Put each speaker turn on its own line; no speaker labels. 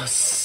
Yes.